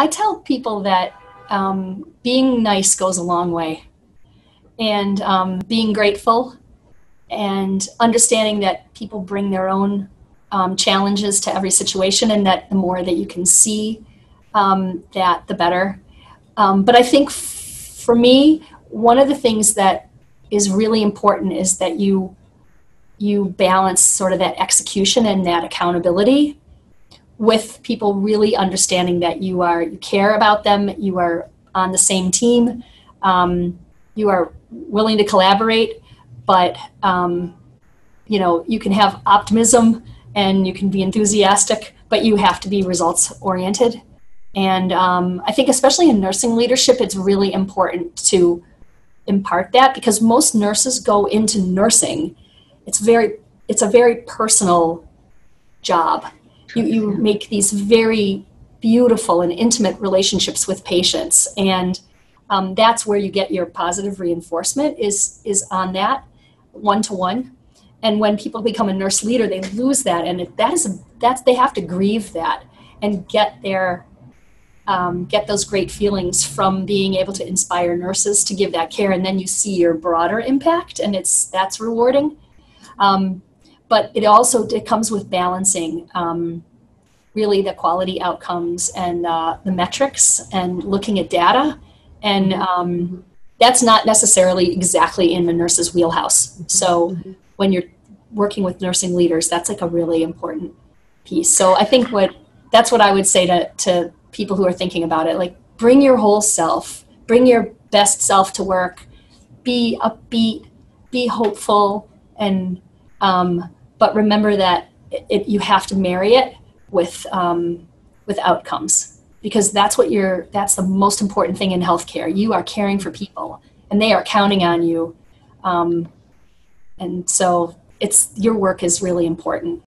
I tell people that um, being nice goes a long way, and um, being grateful, and understanding that people bring their own um, challenges to every situation, and that the more that you can see um, that, the better. Um, but I think f- for me, one of the things that is really important is that you you balance sort of that execution and that accountability with people really understanding that you are you care about them you are on the same team um, you are willing to collaborate but um, you know you can have optimism and you can be enthusiastic but you have to be results oriented and um, i think especially in nursing leadership it's really important to impart that because most nurses go into nursing it's very it's a very personal job you, you make these very beautiful and intimate relationships with patients. And um, that's where you get your positive reinforcement is is on that one to one and when people become a nurse leader they lose that. And that is a, that's they have to grieve that and get their um, get those great feelings from being able to inspire nurses to give that care. And then you see your broader impact and it's that's rewarding. Um, but it also it comes with balancing um, really the quality outcomes and uh, the metrics and looking at data. And um, that's not necessarily exactly in the nurse's wheelhouse. So when you're working with nursing leaders that's like a really important piece. So i think what that's what i would say to, to people who are thinking about it like bring your whole self bring your best self to work be upbeat be hopeful and um, but remember that it, it, you have to marry it with um, with outcomes. Because that's what you're that's the most important thing in healthcare. You are caring for people and they are counting on you. Um, and so it's your work is really important